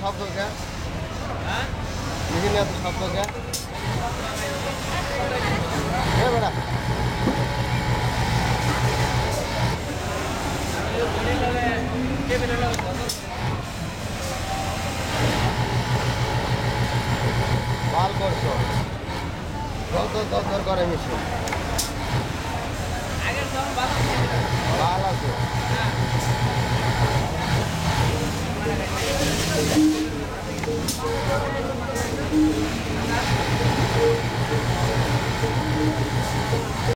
শব্দ কে হ্যাঁ? বিভিন্ন এত শব্দ কে বেড়া ভালো করছ। জল তো দর করে মিশো। আগের